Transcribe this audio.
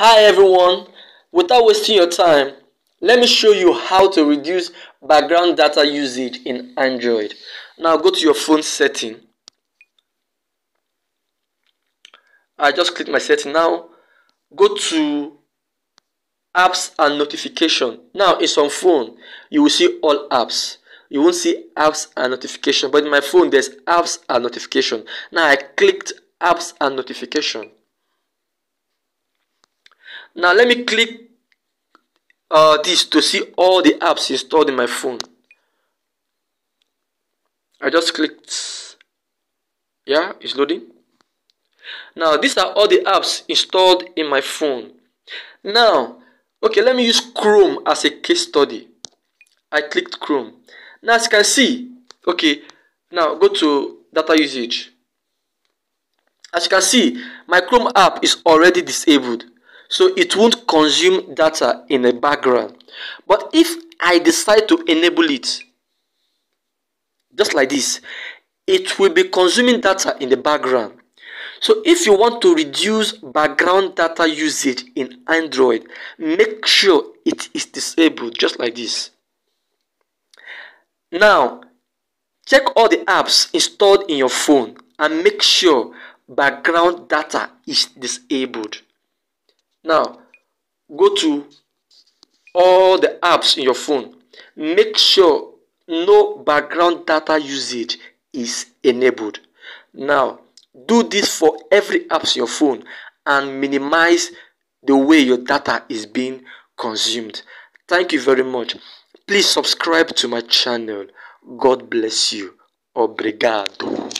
Hi everyone, without wasting your time, let me show you how to reduce background data usage in Android. Now go to your phone setting. I just click my setting now. Go to apps and notification. Now in some phone, you will see all apps. You won't see apps and notification, but in my phone there's apps and notification. Now I clicked apps and notification. Now let me click uh, this to see all the apps installed in my phone. I just clicked, yeah, it's loading. Now these are all the apps installed in my phone. Now, okay, let me use Chrome as a case study. I clicked Chrome. Now as you can see, okay, now go to data usage. As you can see, my Chrome app is already disabled so it won't consume data in the background. But if I decide to enable it just like this it will be consuming data in the background. So if you want to reduce background data usage in Android make sure it is disabled just like this. Now check all the apps installed in your phone and make sure background data is disabled now, go to all the apps in your phone. Make sure no background data usage is enabled. Now, do this for every apps in your phone and minimize the way your data is being consumed. Thank you very much. Please subscribe to my channel. God bless you. Obrigado.